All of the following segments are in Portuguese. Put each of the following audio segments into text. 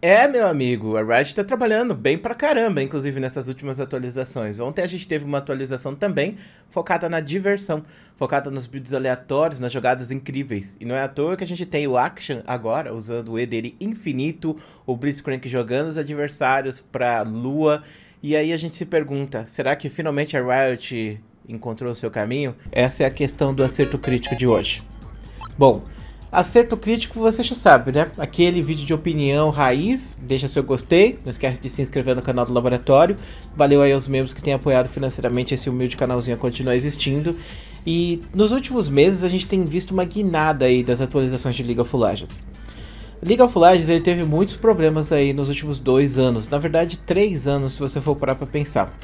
É, meu amigo, a Riot tá trabalhando bem pra caramba, inclusive nessas últimas atualizações. Ontem a gente teve uma atualização também focada na diversão, focada nos builds aleatórios, nas jogadas incríveis. E não é à toa que a gente tem o Action agora, usando o E dele infinito, o Blitzcrank jogando os adversários pra lua. E aí a gente se pergunta, será que finalmente a Riot encontrou o seu caminho? Essa é a questão do acerto crítico de hoje. Bom, Acerto crítico você já sabe, né? Aquele vídeo de opinião raiz, deixa seu gostei, não esquece de se inscrever no canal do Laboratório. Valeu aí aos membros que têm apoiado financeiramente esse humilde canalzinho a continuar existindo. E nos últimos meses a gente tem visto uma guinada aí das atualizações de League of Legends. League of Legends ele teve muitos problemas aí nos últimos dois anos, na verdade três anos se você for parar para pensar.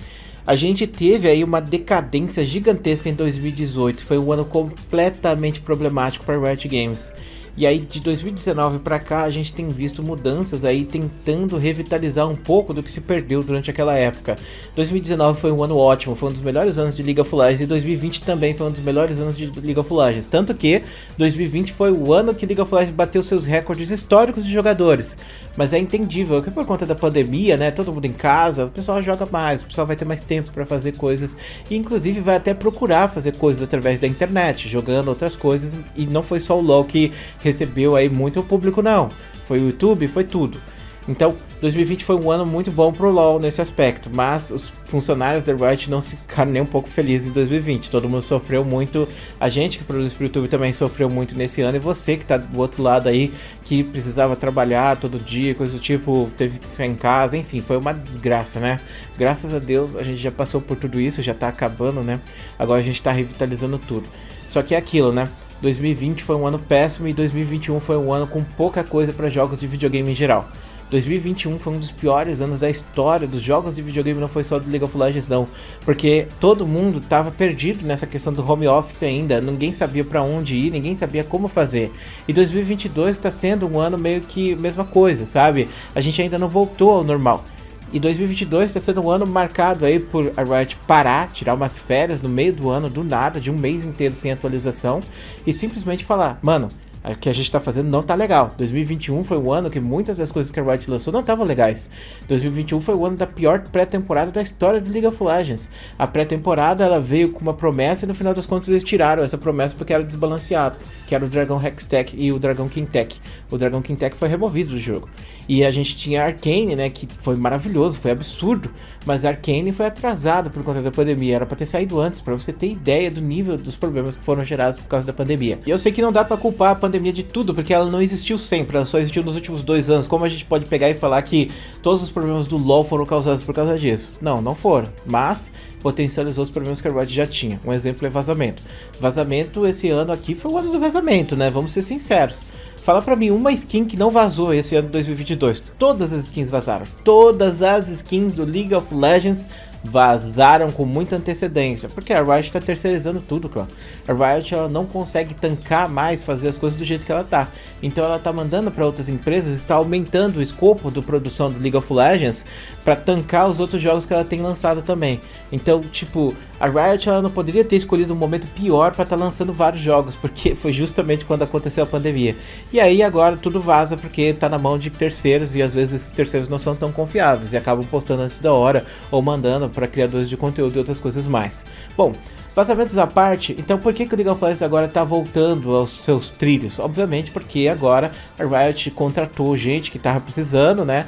A gente teve aí uma decadência gigantesca em 2018, foi um ano completamente problemático para Riot Games. E aí de 2019 para cá a gente tem visto mudanças aí tentando revitalizar um pouco do que se perdeu durante aquela época. 2019 foi um ano ótimo, foi um dos melhores anos de League of Legends e 2020 também foi um dos melhores anos de League of Legends, tanto que 2020 foi o ano que League of Legends bateu seus recordes históricos de jogadores. Mas é entendível que por conta da pandemia, né, todo mundo em casa, o pessoal joga mais, o pessoal vai ter mais tempo para fazer coisas e inclusive vai até procurar fazer coisas através da internet, jogando outras coisas e não foi só o LoL que recebeu aí muito público não. Foi o YouTube, foi tudo. Então, 2020 foi um ano muito bom pro LoL nesse aspecto, mas os funcionários da Riot não se ficaram nem um pouco felizes em 2020. Todo mundo sofreu muito, a gente que produz pro YouTube também sofreu muito nesse ano, e você que tá do outro lado aí, que precisava trabalhar todo dia, coisa do tipo, teve que ficar em casa, enfim, foi uma desgraça, né? Graças a Deus a gente já passou por tudo isso, já tá acabando, né? Agora a gente tá revitalizando tudo. Só que é aquilo, né? 2020 foi um ano péssimo e 2021 foi um ano com pouca coisa para jogos de videogame em geral. 2021 foi um dos piores anos da história dos jogos de videogame, não foi só do League of Legends não, porque todo mundo estava perdido nessa questão do home office ainda, ninguém sabia para onde ir, ninguém sabia como fazer. E 2022 está sendo um ano meio que mesma coisa, sabe? A gente ainda não voltou ao normal. E 2022 está sendo um ano marcado aí por a Riot parar, tirar umas férias no meio do ano, do nada, de um mês inteiro sem atualização, e simplesmente falar, mano, o que a gente tá fazendo não tá legal. 2021 foi o ano que muitas das coisas que a Riot lançou não estavam legais. 2021 foi o ano da pior pré-temporada da história do League of Legends. A pré-temporada ela veio com uma promessa e no final das contas eles tiraram essa promessa porque era desbalanceado, que era o Dragon Hextech e o Dragon King Tech. O Dragon King Tech foi removido do jogo. E a gente tinha Arcane, né, que foi maravilhoso, foi absurdo, mas Arcane foi atrasado por conta da pandemia, era para ter saído antes, para você ter ideia do nível dos problemas que foram gerados por causa da pandemia. E eu sei que não dá para culpar a pandemia pandemia de tudo, porque ela não existiu sempre, ela só existiu nos últimos dois anos. Como a gente pode pegar e falar que todos os problemas do LoL foram causados por causa disso? Não, não foram. Mas potencializou os problemas que a Riot já tinha. Um exemplo é vazamento. Vazamento esse ano aqui foi o ano do vazamento, né? Vamos ser sinceros. Fala pra mim uma skin que não vazou esse ano de 2022. Todas as skins vazaram. Todas as skins do League of Legends vazaram com muita antecedência, porque a Riot está terceirizando tudo, claro. A Riot ela não consegue tancar mais fazer as coisas do jeito que ela tá. Então ela tá mandando para outras empresas, está aumentando o escopo da produção do League of Legends para tancar os outros jogos que ela tem lançado também. Então, tipo, a Riot ela não poderia ter escolhido um momento pior para estar tá lançando vários jogos, porque foi justamente quando aconteceu a pandemia. E aí agora tudo vaza porque tá na mão de terceiros e às vezes esses terceiros não são tão confiáveis e acabam postando antes da hora ou mandando para criadores de conteúdo e outras coisas mais. Bom, Vazamentos à parte, então por que, que o League of Legends agora está voltando aos seus trilhos? Obviamente porque agora a Riot contratou gente que estava precisando, né?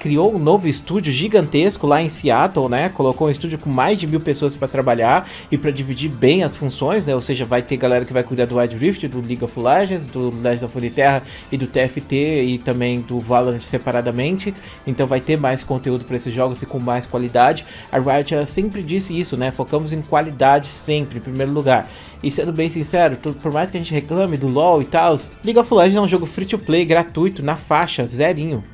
Criou um novo estúdio gigantesco lá em Seattle, né? Colocou um estúdio com mais de mil pessoas para trabalhar e para dividir bem as funções, né? Ou seja, vai ter galera que vai cuidar do Wild Rift, do League of Legends, do Legends of Runeterra e do TFT e também do Valorant separadamente. Então vai ter mais conteúdo para esses jogos e com mais qualidade. A Riot ela sempre disse isso, né? Focamos em qualidade sempre, em primeiro lugar. E sendo bem sincero, por mais que a gente reclame do LoL e tal, League of Legends é um jogo free to play gratuito na faixa, zerinho.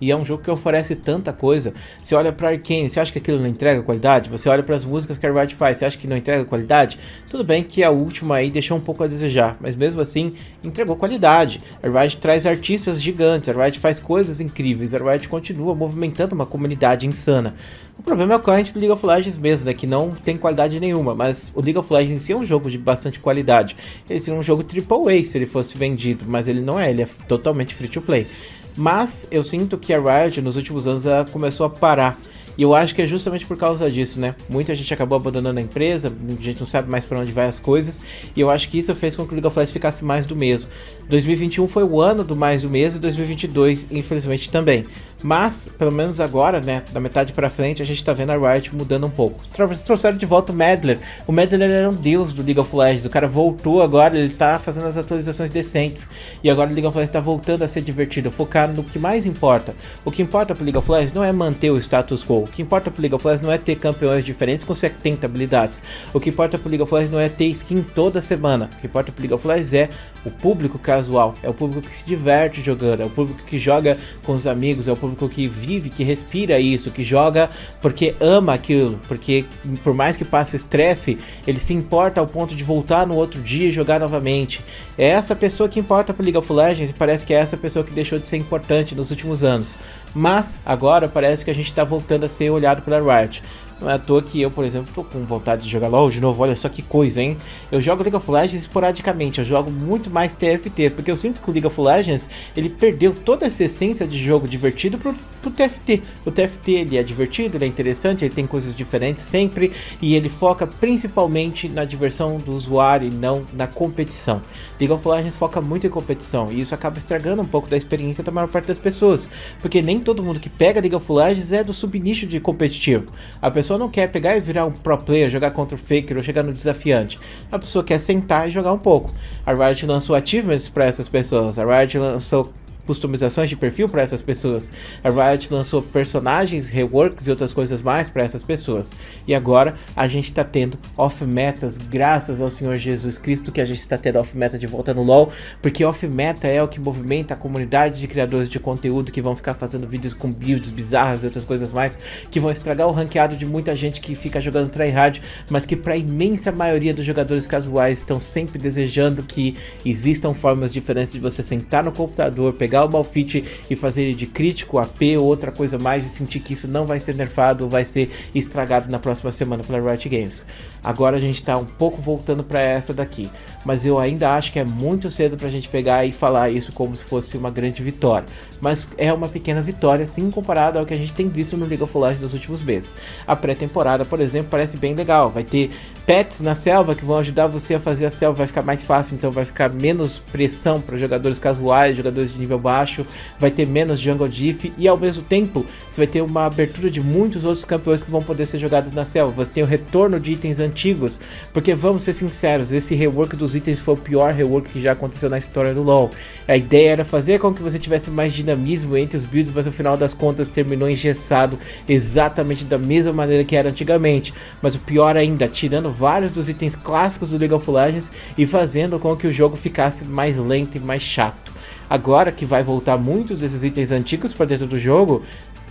E é um jogo que oferece tanta coisa. Você olha para Arkane, você acha que aquilo não entrega qualidade? Você olha para as músicas que a Riot faz, você acha que não entrega qualidade? Tudo bem que a última aí deixou um pouco a desejar, mas mesmo assim entregou qualidade. A Riot traz artistas gigantes, a Riot faz coisas incríveis, a Riot continua movimentando uma comunidade insana. O problema é o cliente do League of Legends mesmo, né, que não tem qualidade nenhuma, mas o League of Legends em si é um jogo de bastante qualidade. Ele seria um jogo AAA se ele fosse vendido, mas ele não é, ele é totalmente free to play. Mas eu sinto que a Riot nos últimos anos ela começou a parar. E eu acho que é justamente por causa disso, né? Muita gente acabou abandonando a empresa, a gente não sabe mais para onde vai as coisas, e eu acho que isso fez com que o League of Legends ficasse mais do mesmo. 2021 foi o ano do mais do mesmo e 2022, infelizmente, também. Mas, pelo menos agora, né, da metade para frente, a gente tá vendo a Riot mudando um pouco. Trouxeram de volta o Medler. O Medler era um deus do League of Legends. O cara voltou agora, ele tá fazendo as atualizações decentes. E agora o League of Legends tá voltando a ser divertido, focar no que mais importa. O que importa pro League of Legends não é manter o status quo. O que importa pro League of Legends não é ter campeões diferentes com 70 habilidades. O que importa pro League of Legends não é ter skin toda semana. O que importa pro League of Legends é o público casual. É o público que se diverte jogando. É o público que joga com os amigos. É o público público que vive, que respira isso, que joga porque ama aquilo, porque por mais que passe estresse, ele se importa ao ponto de voltar no outro dia e jogar novamente. É essa pessoa que importa para League of Legends e parece que é essa pessoa que deixou de ser importante nos últimos anos. Mas agora parece que a gente está voltando a ser olhado pela Riot. Não é à toa que eu, por exemplo, tô com vontade de jogar LoL de novo. Olha só que coisa, hein? Eu jogo League of Legends esporadicamente. Eu jogo muito mais TFT. Porque eu sinto que o League of Legends ele perdeu toda essa essência de jogo divertido pro, pro TFT. O TFT ele é divertido, ele é interessante, ele tem coisas diferentes sempre. E ele foca principalmente na diversão do usuário e não na competição. League of Legends foca muito em competição. E isso acaba estragando um pouco da experiência da maior parte das pessoas. Porque nem todo mundo que pega League of Legends é do subnicho de competitivo. A pessoa pessoa não quer pegar e virar um pro player, jogar contra o faker ou chegar no desafiante. A pessoa quer sentar e jogar um pouco. A Riot lançou achievements para essas pessoas. A Riot lançou customizações de perfil para essas pessoas. A Riot lançou personagens, reworks e outras coisas mais para essas pessoas. E agora a gente está tendo off-metas, graças ao Senhor Jesus Cristo, que a gente está tendo off-meta de volta no LoL, porque off-meta é o que movimenta a comunidade de criadores de conteúdo que vão ficar fazendo vídeos com builds bizarras e outras coisas mais, que vão estragar o ranqueado de muita gente que fica jogando tryhard, mas que para a imensa maioria dos jogadores casuais estão sempre desejando que existam formas diferentes de você sentar no computador, pegar pegar o Malfit e fazer ele de crítico, AP ou outra coisa mais e sentir que isso não vai ser nerfado ou vai ser estragado na próxima semana pela Riot Games. Agora a gente está um pouco voltando para essa daqui, mas eu ainda acho que é muito cedo para a gente pegar e falar isso como se fosse uma grande vitória. Mas é uma pequena vitória, sim, comparado ao que a gente tem visto no League of Legends nos últimos meses. A pré-temporada, por exemplo, parece bem legal. Vai ter pets na selva que vão ajudar você a fazer a selva, vai ficar mais fácil, então vai ficar menos pressão para jogadores casuais, jogadores de nível baixo, vai ter menos jungle diff e ao mesmo tempo você vai ter uma abertura de muitos outros campeões que vão poder ser jogados na selva. Você tem o retorno de itens antigos, porque vamos ser sinceros, esse rework dos itens foi o pior rework que já aconteceu na história do LoL. A ideia era fazer com que você tivesse mais dinamismo entre os builds, mas no final das contas terminou engessado exatamente da mesma maneira que era antigamente. Mas o pior ainda, tirando vários dos itens clássicos do League of Legends e fazendo com que o jogo ficasse mais lento e mais chato. Agora que vai voltar muitos desses itens antigos para dentro do jogo,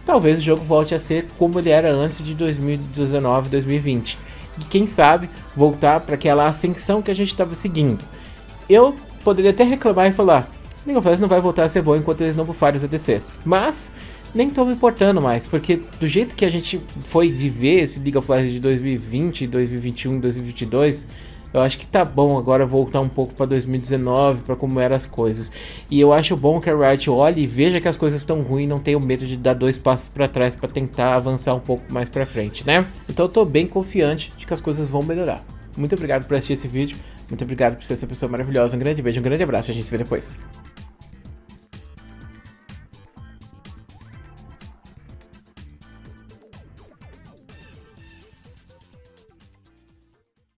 talvez o jogo volte a ser como ele era antes de 2019, 2020. E quem sabe voltar para aquela ascensão que a gente estava seguindo. Eu poderia até reclamar e falar: League of Legends não vai voltar a ser bom enquanto eles não bufarem os ADCs. Mas nem tô me importando mais, porque do jeito que a gente foi viver esse League of Legends de 2020, 2021, 2022 eu acho que tá bom agora voltar um pouco para 2019, para como eram as coisas. E eu acho bom que a Riot olhe e veja que as coisas estão ruins, não tenha medo de dar dois passos para trás para tentar avançar um pouco mais para frente, né? Então eu tô bem confiante de que as coisas vão melhorar. Muito obrigado por assistir esse vídeo. Muito obrigado por ser essa pessoa maravilhosa. Um grande beijo, um grande abraço. A gente se vê depois.